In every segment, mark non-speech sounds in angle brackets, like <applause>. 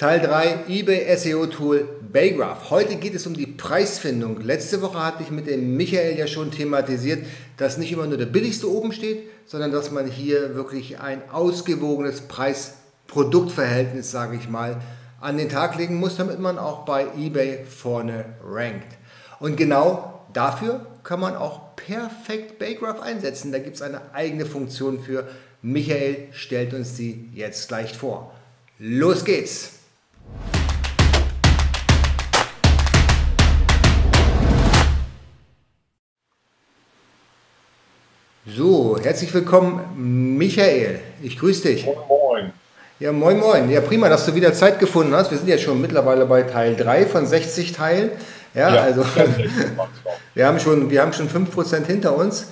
Teil 3 eBay SEO Tool Baygraph. Heute geht es um die Preisfindung. Letzte Woche hatte ich mit dem Michael ja schon thematisiert, dass nicht immer nur der billigste oben steht, sondern dass man hier wirklich ein ausgewogenes Preis-Produkt-Verhältnis, sage ich mal, an den Tag legen muss, damit man auch bei eBay vorne rankt. Und genau dafür kann man auch perfekt Baygraph einsetzen. Da gibt es eine eigene Funktion für. Michael stellt uns die jetzt gleich vor. Los geht's! So, herzlich willkommen, Michael. Ich grüße dich. Moin, moin. Ja, moin, moin. Ja, prima, dass du wieder Zeit gefunden hast. Wir sind ja schon mittlerweile bei Teil 3 von 60 Teilen. Ja, ja also <laughs> wir haben schon, wir haben schon 5% hinter uns.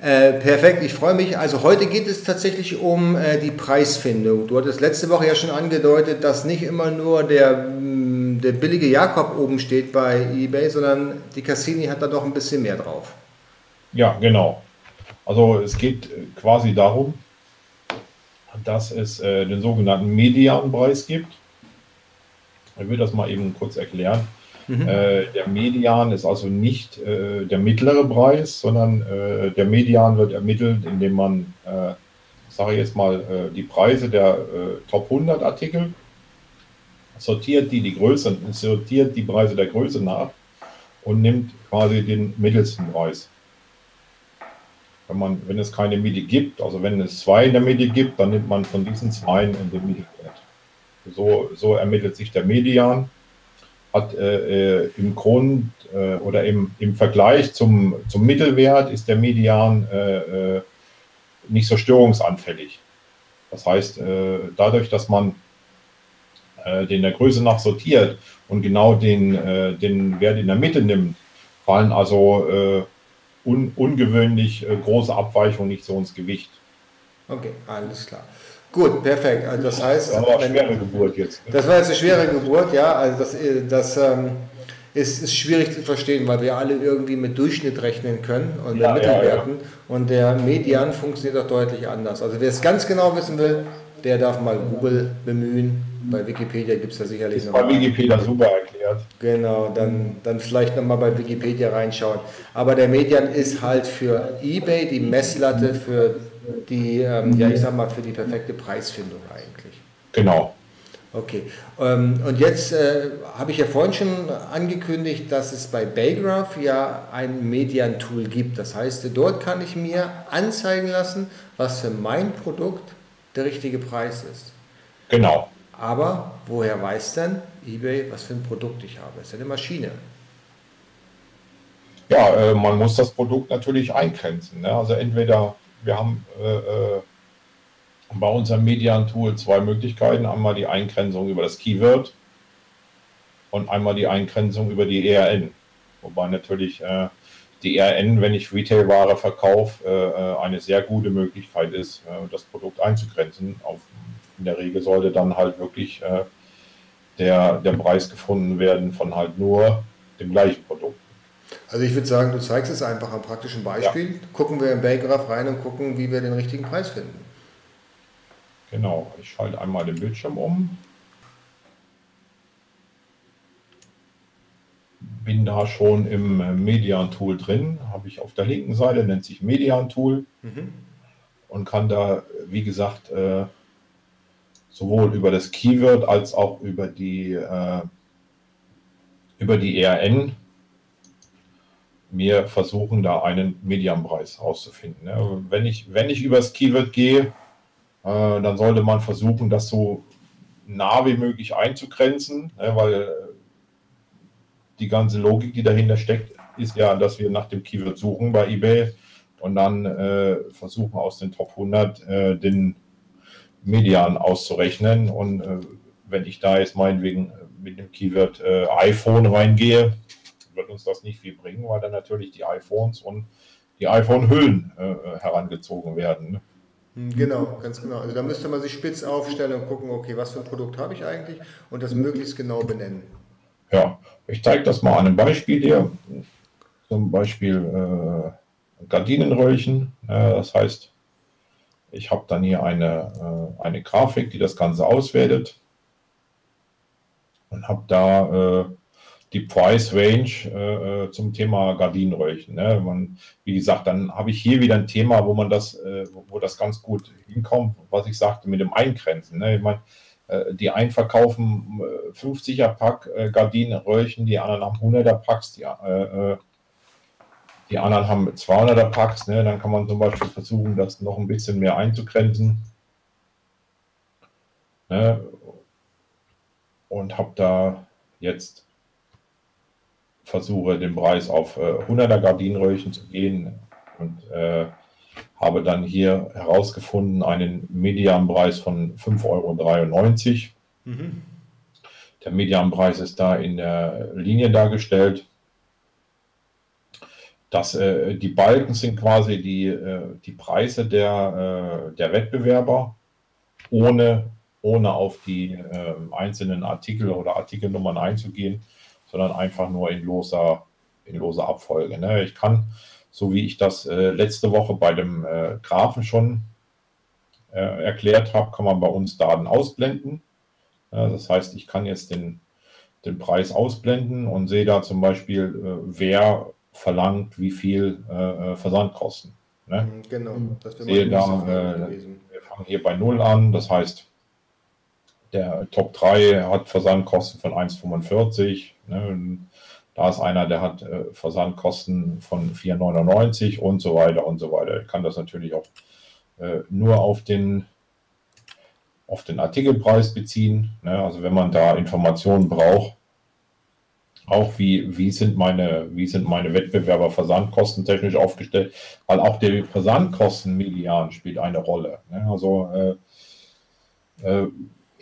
Äh, perfekt, ich freue mich. Also heute geht es tatsächlich um äh, die Preisfindung. Du hattest letzte Woche ja schon angedeutet, dass nicht immer nur der, mm, der billige Jakob oben steht bei eBay, sondern die Cassini hat da doch ein bisschen mehr drauf. Ja, genau. Also es geht äh, quasi darum, dass es äh, den sogenannten Medianpreis gibt. Ich will das mal eben kurz erklären. Mhm. Äh, der Median ist also nicht äh, der mittlere Preis, sondern äh, der Median wird ermittelt, indem man, äh, sage ich jetzt mal, die Preise der Top 100 Artikel sortiert, die die Größe, sortiert die Preise der Größe nach und nimmt quasi den mittelsten Preis. Wenn, man, wenn es keine Miete gibt, also wenn es zwei in der Miete gibt, dann nimmt man von diesen zwei in den Mittelwert. So, so ermittelt sich der Median hat äh, äh, im Grund äh, oder im, im Vergleich zum, zum Mittelwert ist der Median äh, äh nicht so störungsanfällig. Das heißt, äh, dadurch, dass man den der Größe nach sortiert und genau den, den Wert in der Mitte nimmt, fallen also un, ungewöhnlich große Abweichungen nicht so ins Gewicht. Okay, alles klar. Gut, perfekt. Also das heißt, das war eine schwere Geburt jetzt. Das war jetzt eine schwere Geburt, ja. Also das, das ähm, ist, ist, schwierig zu verstehen, weil wir alle irgendwie mit Durchschnitt rechnen können und ja, mit Mittelwerten. Ja, ja. Und der Median funktioniert auch deutlich anders. Also wer es ganz genau wissen will, der darf mal Google bemühen. Bei Wikipedia gibt es da sicherlich noch. Bei Wikipedia super erklärt. Genau, dann, dann vielleicht nochmal bei Wikipedia reinschauen. Aber der Median ist halt für eBay die Messlatte für die, ähm, ja, ich sag mal, für die perfekte Preisfindung eigentlich. Genau. Okay. Ähm, und jetzt äh, habe ich ja vorhin schon angekündigt, dass es bei Baygraph ja ein Median-Tool gibt. Das heißt, dort kann ich mir anzeigen lassen, was für mein Produkt der richtige Preis ist. Genau. Aber woher weiß denn eBay, was für ein Produkt ich habe? Das ist ja eine Maschine. Ja, äh, man muss das Produkt natürlich eingrenzen. Ne? Also entweder wir haben äh, äh, bei unserem Median-Tool zwei Möglichkeiten. Einmal die Eingrenzung über das Keyword und einmal die Eingrenzung über die ERN. Wobei natürlich äh, die ERN, wenn ich Retail-Ware verkaufe, äh, äh, eine sehr gute Möglichkeit ist, äh, das Produkt einzugrenzen. Auf, in der Regel sollte dann halt wirklich äh, der, der Preis gefunden werden von halt nur dem gleichen Produkt. Also ich würde sagen, du zeigst es einfach am praktischen Beispiel. Ja. Gucken wir im Baygraph rein und gucken, wie wir den richtigen Preis finden. Genau, ich schalte einmal den Bildschirm um. Bin da schon im äh, Median-Tool drin. Habe ich auf der linken Seite, nennt sich Median-Tool. Mhm. Und kann da, wie gesagt, äh, sowohl über das Keyword als auch über die, äh, über die ERN mir versuchen, da einen Medianpreis rauszufinden. Ne? Wenn, ich, wenn ich übers Keyword gehe, äh, dann sollte man versuchen, das so nah wie möglich einzugrenzen, ne? weil die ganze Logik, die dahinter steckt, ist ja, dass wir nach dem Keyword suchen bei eBay und dann äh, versuchen aus den Top 100 äh, den Median auszurechnen. Und äh, wenn ich da jetzt meinetwegen mit dem Keyword äh, iPhone reingehe, wird uns das nicht viel bringen, weil dann natürlich die iPhones und die iPhone-Hüllen äh, herangezogen werden. Ne? Hm, genau, ganz genau. Also da müsste man sich spitz aufstellen und gucken, okay, was für ein Produkt habe ich eigentlich und das möglichst genau benennen. Ja, ich zeige das mal an einem Beispiel hier. Zum Beispiel äh, Gardinenröllchen. Äh, das heißt, ich habe dann hier eine, äh, eine Grafik, die das Ganze auswertet. und habe da äh, die Price Range äh, äh, zum Thema Gardinenröhrchen. Ne? Man, wie gesagt, dann habe ich hier wieder ein Thema, wo man das, äh, wo das ganz gut hinkommt, was ich sagte mit dem Eingrenzen. Ne? Ich meine, äh, die einen verkaufen 50er äh, Pack Gardinenröhrchen, die anderen haben 100er Packs, die, die anderen haben 200er Packs. Ne? Dann kann man zum Beispiel versuchen, das noch ein bisschen mehr einzugrenzen. Ne? Und habe da jetzt versuche, den Preis auf äh, 100er Gardinenröhrchen zu gehen und äh, habe dann hier herausgefunden einen Medianpreis von 5,93 Euro. Mhm. Der Medianpreis ist da in der Linie dargestellt. Das, äh, die Balken sind quasi die, äh, die Preise der, äh, der Wettbewerber, ohne, ohne auf die äh, einzelnen Artikel oder Artikelnummern einzugehen sondern einfach nur in loser, in loser Abfolge. Ne? Ich kann, so wie ich das äh, letzte Woche bei dem äh, Graphen schon äh, erklärt habe, kann man bei uns Daten ausblenden. das heißt, ich kann jetzt den, den Preis ausblenden und sehe da zum Beispiel, wer verlangt wie viel äh, äh, Versandkosten. Ne? Mhm, genau, das wäre sehe da, wir fangen hier bei 0 an, das heißt, der Top 3 hat Versandkosten von 1,45. Ne? Da ist einer, der hat äh, Versandkosten von 4,99 und so weiter und so weiter. Ich kann das natürlich auch äh, nur auf den, auf den Artikelpreis beziehen. Ne? Also wenn man da Informationen braucht, auch wie, wie, sind meine, wie sind meine Wettbewerber versandkostentechnisch aufgestellt, weil auch der Versandkostenmedian spielt eine Rolle. Ne? Also äh, äh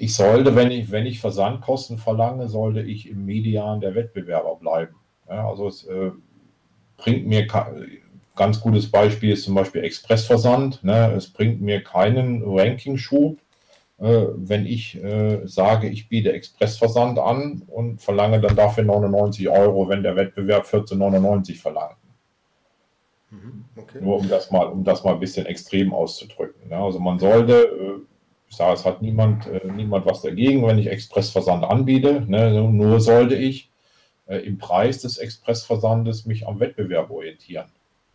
ich sollte, wenn ich, wenn ich Versandkosten verlange, sollte ich im Median der Wettbewerber bleiben. Ja, also es äh, bringt mir ganz gutes Beispiel ist zum Beispiel Expressversand. Ne? Es bringt mir keinen Ranking-Schub, wenn ich äh, sage, ich biete Expressversand an und verlange dann dafür 99 Euro, wenn der Wettbewerb 14,99 verlangt. Mhm, okay. Nur um das mal, um das mal ein bisschen extrem auszudrücken. Ne? Also man sollte äh, ich sage, es hat niemand, äh, niemand was dagegen, wenn ich Expressversand anbiete. Ne? Nur sollte ich äh, im Preis des Expressversandes mich am Wettbewerb orientieren.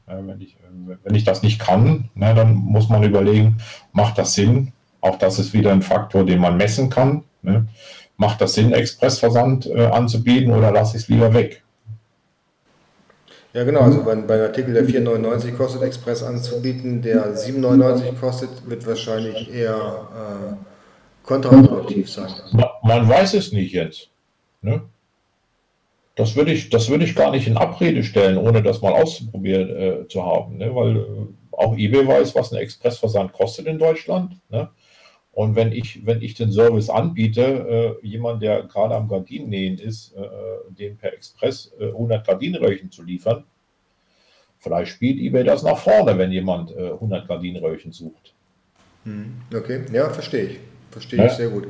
Äh, wenn, ich, wenn ich das nicht kann, ne, dann muss man überlegen, macht das Sinn? Auch das ist wieder ein Faktor, den man messen kann. Ne? Macht das Sinn, Expressversand äh, anzubieten oder lasse ich es lieber weg? Ja, genau. Also bei, bei Artikel, der 4,99 kostet, Express anzubieten, der 7,99 kostet, wird wahrscheinlich eher äh, kontraproduktiv sein. Man weiß es nicht jetzt. Ne? Das würde ich, das ich gar nicht in Abrede stellen, ohne das mal auszuprobieren äh, zu haben. Ne? Weil äh, auch eBay weiß, was ein Expressversand kostet in Deutschland. Ne? Und wenn ich, wenn ich den Service anbiete, äh, jemand, der gerade am Gardinennähen ist, äh, den per Express äh, 100 Gardinenröhrchen zu liefern, vielleicht spielt eBay das nach vorne, wenn jemand äh, 100 Gardinenröhrchen sucht. Hm, okay, ja, verstehe ich. Verstehe ja. ich sehr gut.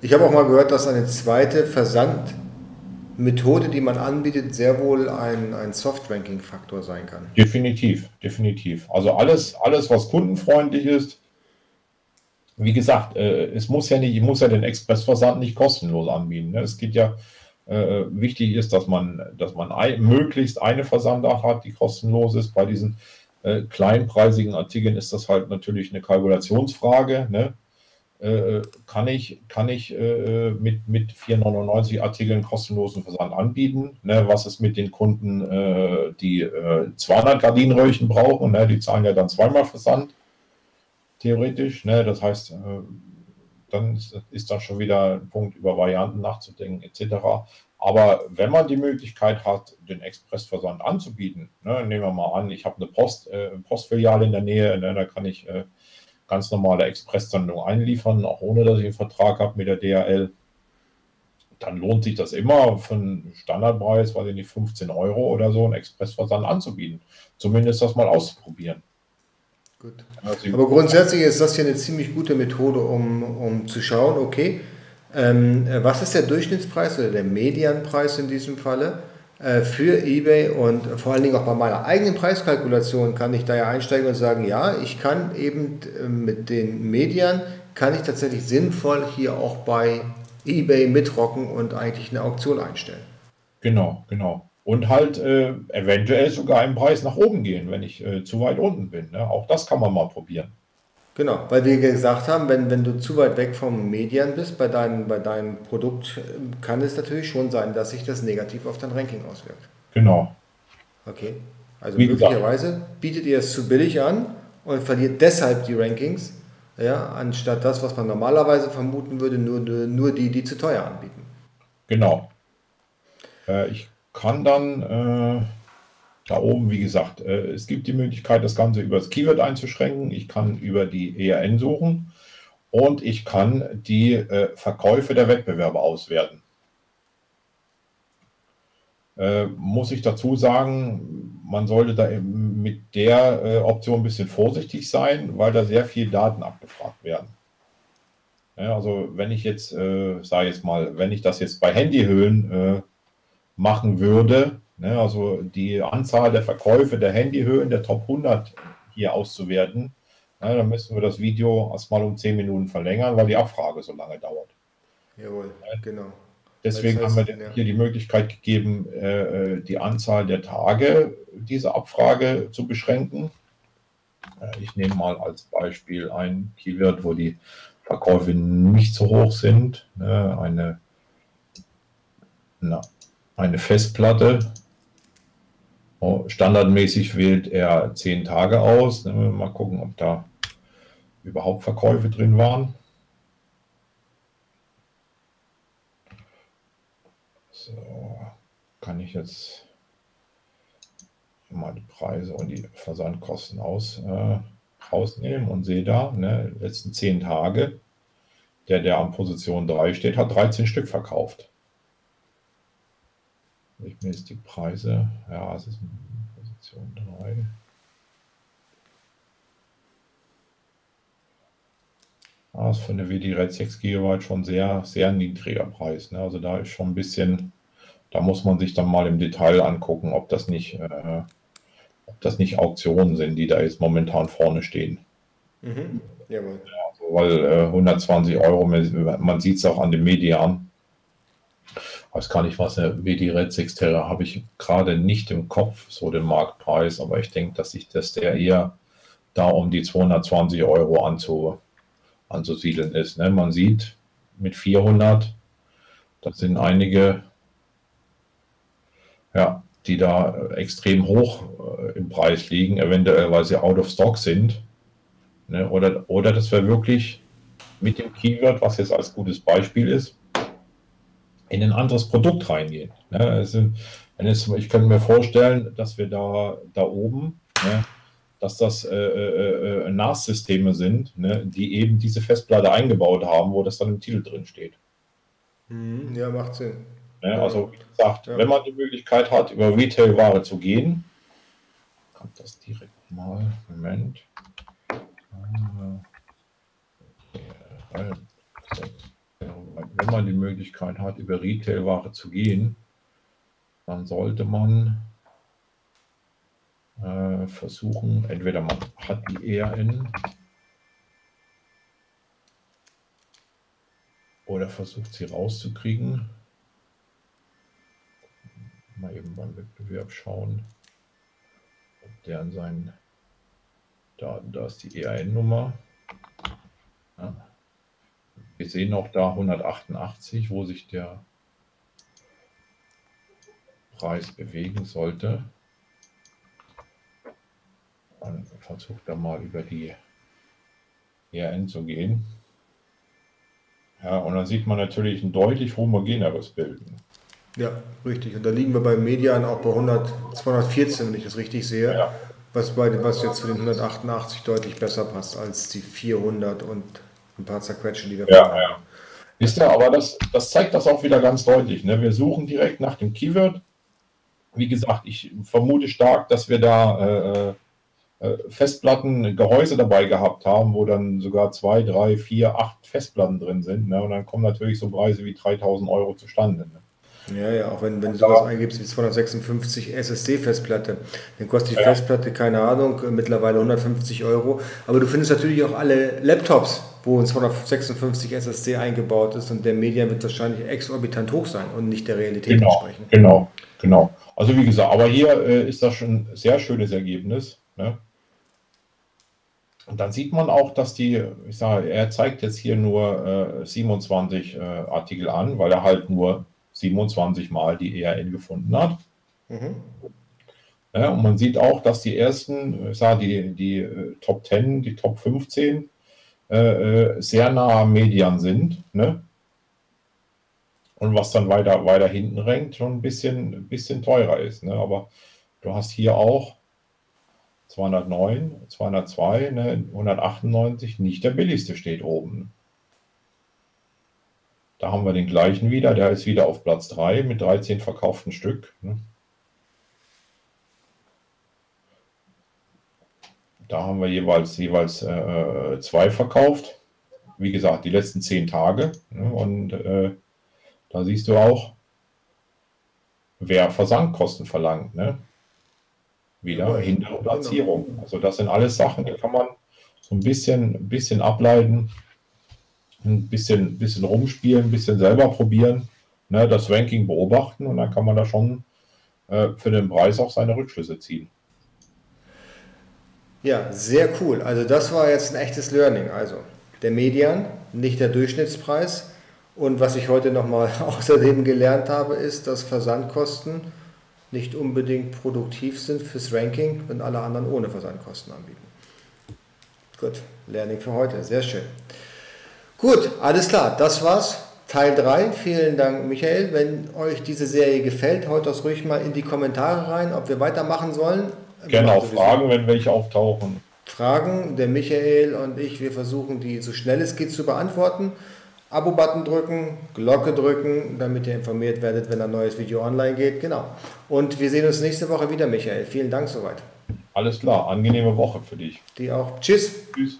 Ich habe auch mal gehört, dass eine zweite Versandmethode, die man anbietet, sehr wohl ein, ein Soft-Ranking-Faktor sein kann. Definitiv, definitiv. Also alles, alles, was kundenfreundlich ist, wie gesagt, äh, es muss ja nicht, ich muss ja den Expressversand nicht kostenlos anbieten. Ne? Es geht ja, äh, wichtig ist, dass man, dass man ein, möglichst eine Versandart hat, die kostenlos ist. Bei diesen äh, kleinpreisigen Artikeln ist das halt natürlich eine Kalkulationsfrage. Ne? Äh, kann ich, kann ich äh, mit, mit 4,99 Artikeln kostenlosen Versand anbieten? Ne? Was ist mit den Kunden, äh, die 200 Gardinenröhrchen brauchen? Ne? Die zahlen ja dann zweimal Versand theoretisch. Ne? Das heißt, äh, dann ist das schon wieder ein Punkt, über Varianten nachzudenken, etc. Aber wenn man die Möglichkeit hat, den Expressversand anzubieten, ne, nehmen wir mal an, ich habe eine Post, äh, Postfiliale in der Nähe, ne, da kann ich äh, ganz normale Expresssendung einliefern, auch ohne dass ich einen Vertrag habe mit der DHL. Dann lohnt sich das immer für einen Standardpreis, weiß ich nicht, 15 Euro oder so, einen Expressversand anzubieten. Zumindest das mal auszuprobieren. Gut. Aber grundsätzlich ist das hier eine ziemlich gute Methode, um, um zu schauen, okay, ähm, was ist der Durchschnittspreis oder der Medianpreis in diesem Falle äh, für eBay und vor allen Dingen auch bei meiner eigenen Preiskalkulation kann ich da ja einsteigen und sagen, ja, ich kann eben äh, mit den Medien, kann ich tatsächlich sinnvoll hier auch bei eBay mitrocken und eigentlich eine Auktion einstellen. Genau, genau. Und halt äh, eventuell sogar im Preis nach oben gehen, wenn ich äh, zu weit unten bin. Ne? Auch das kann man mal probieren. Genau, weil wir gesagt haben, wenn, wenn du zu weit weg vom Medien bist, bei, dein, bei deinem Produkt, kann es natürlich schon sein, dass sich das negativ auf dein Ranking auswirkt. Genau. Okay. Also Wie möglicherweise gesagt. bietet ihr es zu billig an und verliert deshalb die Rankings, ja, anstatt das, was man normalerweise vermuten würde, nur, nur die, die zu teuer anbieten. Genau. Äh, ich kann dann äh, da oben, wie gesagt, äh, es gibt die Möglichkeit, das Ganze über das Keyword einzuschränken. Ich kann über die ERN suchen und ich kann die äh, Verkäufe der Wettbewerber auswerten. Äh, muss ich dazu sagen, man sollte da mit der äh, Option ein bisschen vorsichtig sein, weil da sehr viel Daten abgefragt werden. Ja, also wenn ich jetzt, äh, sage jetzt mal, wenn ich das jetzt bei Handyhöhlen äh, machen würde, ne, also die Anzahl der Verkäufe der Handyhöhen der Top 100 hier auszuwerten, ja, dann müssen wir das Video erstmal um 10 Minuten verlängern, weil die Abfrage so lange dauert. Jawohl, genau. Deswegen das heißt, haben wir ja. hier die Möglichkeit gegeben, äh, äh, die Anzahl der Tage dieser Abfrage zu beschränken. Äh, ich nehme mal als Beispiel ein Keyword, wo die Verkäufe nicht so hoch sind. Ne, eine, na, eine Festplatte. Oh, standardmäßig wählt er zehn Tage aus. Mal gucken, ob da überhaupt Verkäufe drin waren. So, kann ich jetzt mal die Preise und die Versandkosten aus, äh, rausnehmen und sehe da, ne, letzten zehn Tage, der, der an Position 3 steht, hat 13 Stück verkauft. Ich mir jetzt die Preise, ja, es ist Position 3. Das ist für eine WD Red 6 GB schon sehr, sehr niedriger Preis. Ne? Also da ist schon ein bisschen, da muss man sich dann mal im Detail angucken, ob das nicht, äh, ob das nicht Auktionen sind, die da jetzt momentan vorne stehen. Mhm. Jawohl. Ja, also, weil äh, 120 Euro, man sieht es auch an den Median. Weiß gar nicht, was der WD Red 6 Terra habe ich gerade nicht im Kopf, so den Marktpreis, aber ich denke, dass sich das der eher da um die 220 Euro anzu, anzusiedeln ist. Ne? Man sieht mit 400, das sind einige, ja, die da extrem hoch äh, im Preis liegen, eventuell weil sie out of stock sind. Ne? Oder, oder dass wir wirklich mit dem Keyword, was jetzt als gutes Beispiel ist, in ein anderes Produkt reingehen. Ne? Also, wenn es, ich könnte mir vorstellen, dass wir da, da oben ne, dass das äh, äh, äh NAS-Systeme sind, ne, die eben diese Festplatte eingebaut haben, wo das dann im Titel drin steht. Mhm, ja, macht Sinn. Ne, also, wie gesagt, ja. wenn man die Möglichkeit hat, über Retail-Ware zu gehen, kommt das direkt mal. Moment. Wenn man die Möglichkeit hat, über Retail-Ware zu gehen, dann sollte man äh, versuchen, entweder man hat die ERN oder versucht sie rauszukriegen. Mal eben beim Wettbewerb schauen, ob der an seinen Daten, da ist die ERN-Nummer. Ja. Wir sehen auch da 188, wo sich der Preis bewegen sollte. Man versucht da mal über die ERN zu gehen. Ja, und dann sieht man natürlich ein deutlich homogeneres Bild. Ja, richtig. Und da liegen wir bei Median auch bei 100, 214, wenn ich das richtig sehe. Ja. Was, bei, was jetzt zu den 188 deutlich besser passt als die 400 und ein paar zerquetschen, die wir ja, haben. Ja. Ist ja, aber das, das zeigt das auch wieder ganz deutlich. Ne? Wir suchen direkt nach dem Keyword. Wie gesagt, ich vermute stark, dass wir da äh, äh, Festplatten, Gehäuse dabei gehabt haben, wo dann sogar zwei, drei, vier, acht Festplatten drin sind. Ne? Und dann kommen natürlich so Preise wie 3000 Euro zustande. Ne? Ja, ja, auch wenn, wenn du sowas eingibst wie 256 SSD-Festplatte, dann kostet die ja. Festplatte, keine Ahnung, mittlerweile 150 Euro. Aber du findest natürlich auch alle Laptops wo ein 256 SSD eingebaut ist und der Median wird wahrscheinlich exorbitant hoch sein und nicht der Realität genau, entsprechen. Genau, genau. Also wie gesagt, aber hier äh, ist das schon ein sehr schönes Ergebnis. Ne? Und dann sieht man auch, dass die, ich sage, er zeigt jetzt hier nur äh, 27 äh, Artikel an, weil er halt nur 27 Mal die ERN gefunden hat. Mhm. Ja, und man sieht auch, dass die ersten, ich sage, die, die äh, Top 10, die Top 15 äh, äh, sehr nah am Median sind. Ne? Und was dann weiter, weiter hinten renkt, schon ein bisschen, bisschen teurer ist. Ne? Aber du hast hier auch 209, 202, ne, 198, nicht der billigste steht oben. Da haben wir den gleichen wieder, der ist wieder auf Platz 3 mit 13 verkauften Stück. Ne. Da haben wir jeweils, jeweils äh, zwei verkauft. Wie gesagt, die letzten zehn Tage. Ne, und äh, da siehst du auch, wer Versandkosten verlangt. Ne? wieder ja, hintere Platzierung. Genau. Also das sind alles Sachen, die kann man so ein bisschen, ein bisschen ableiten, ein bisschen, bisschen rumspielen, ein bisschen selber probieren, ne, das Ranking beobachten und dann kann man da schon äh, für den Preis auch seine Rückschlüsse ziehen. Ja, sehr cool. Also das war jetzt ein echtes Learning. Also der Median, nicht der Durchschnittspreis. Und was ich heute nochmal <laughs> außerdem gelernt habe, ist, dass Versandkosten nicht unbedingt produktiv sind fürs Ranking, wenn alle anderen ohne Versandkosten anbieten. Gut, Learning für heute, sehr schön. Gut, alles klar, das war's. Teil 3. Vielen Dank, Michael. Wenn euch diese Serie gefällt, haut das ruhig mal in die Kommentare rein, ob wir weitermachen sollen. Gerne auch Fragen, wenn welche auftauchen. Fragen, der Michael und ich, wir versuchen die so schnell es geht zu beantworten. Abo-Button drücken, Glocke drücken, damit ihr informiert werdet, wenn ein neues Video online geht. Genau. Und wir sehen uns nächste Woche wieder, Michael. Vielen Dank soweit. Alles klar, angenehme Woche für dich. Die auch. Tschüss. Tschüss.